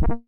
you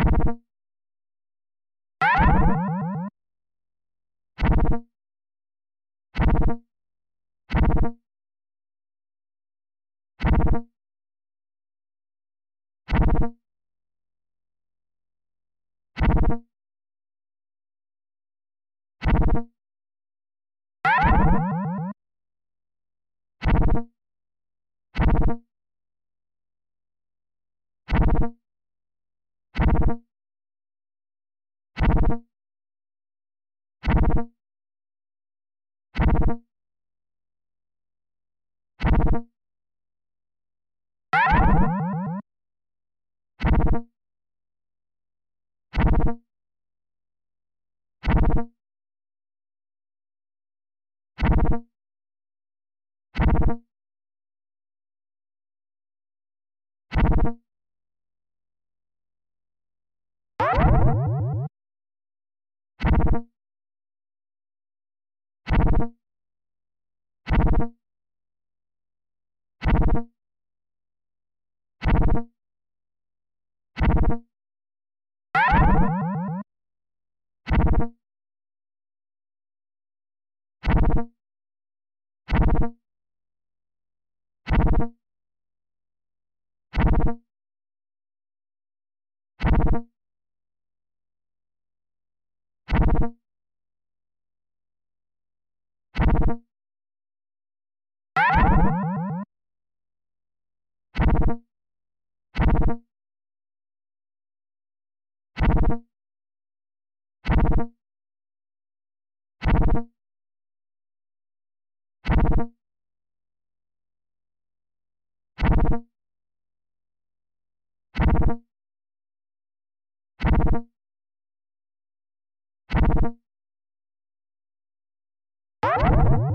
you. Thank you.